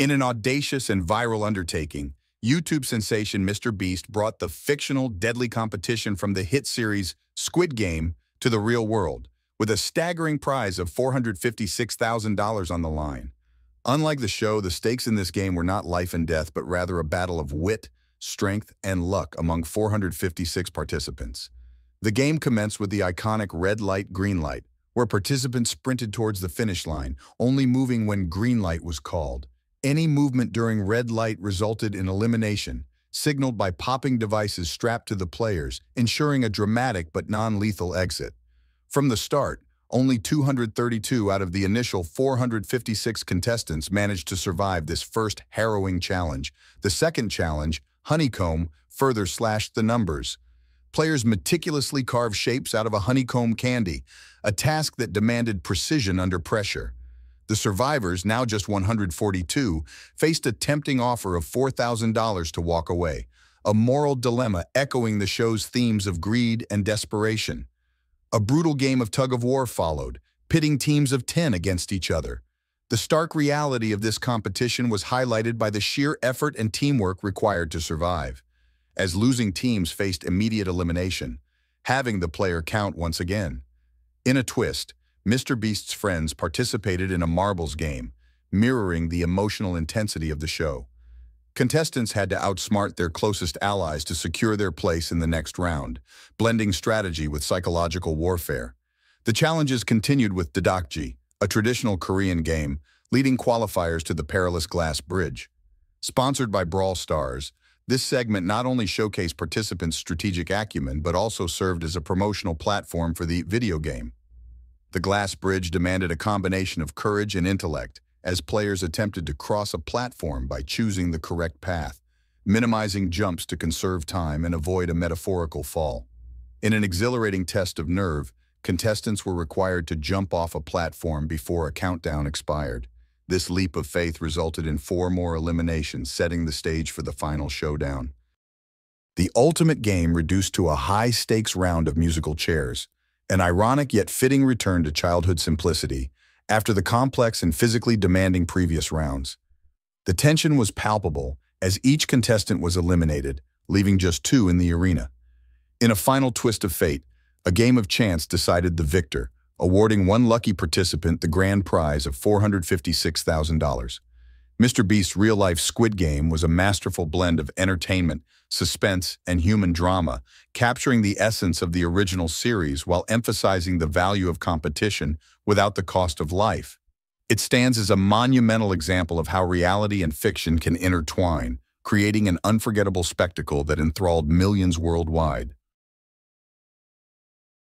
In an audacious and viral undertaking, YouTube sensation Mr. Beast brought the fictional, deadly competition from the hit series Squid Game to the real world, with a staggering prize of $456,000 on the line. Unlike the show, the stakes in this game were not life and death, but rather a battle of wit, strength, and luck among 456 participants. The game commenced with the iconic red light, green light, where participants sprinted towards the finish line, only moving when green light was called. Any movement during red light resulted in elimination, signaled by popping devices strapped to the players, ensuring a dramatic but non-lethal exit. From the start, only 232 out of the initial 456 contestants managed to survive this first harrowing challenge. The second challenge, Honeycomb, further slashed the numbers. Players meticulously carved shapes out of a honeycomb candy, a task that demanded precision under pressure. The survivors, now just 142, faced a tempting offer of $4,000 to walk away, a moral dilemma echoing the show's themes of greed and desperation. A brutal game of tug-of-war followed, pitting teams of 10 against each other. The stark reality of this competition was highlighted by the sheer effort and teamwork required to survive, as losing teams faced immediate elimination, having the player count once again. In a twist, Mr. Beast's friends participated in a marbles game, mirroring the emotional intensity of the show. Contestants had to outsmart their closest allies to secure their place in the next round, blending strategy with psychological warfare. The challenges continued with Dadakji, a traditional Korean game, leading qualifiers to the perilous glass bridge. Sponsored by Brawl Stars, this segment not only showcased participants' strategic acumen, but also served as a promotional platform for the video game. The glass bridge demanded a combination of courage and intellect, as players attempted to cross a platform by choosing the correct path, minimizing jumps to conserve time and avoid a metaphorical fall. In an exhilarating test of nerve, contestants were required to jump off a platform before a countdown expired. This leap of faith resulted in four more eliminations, setting the stage for the final showdown. The ultimate game reduced to a high-stakes round of musical chairs, an ironic yet fitting return to childhood simplicity after the complex and physically demanding previous rounds. The tension was palpable as each contestant was eliminated, leaving just two in the arena. In a final twist of fate, a game of chance decided the victor, awarding one lucky participant the grand prize of $456,000. Mr. Beast's real-life Squid Game was a masterful blend of entertainment, suspense, and human drama, capturing the essence of the original series while emphasizing the value of competition without the cost of life. It stands as a monumental example of how reality and fiction can intertwine, creating an unforgettable spectacle that enthralled millions worldwide.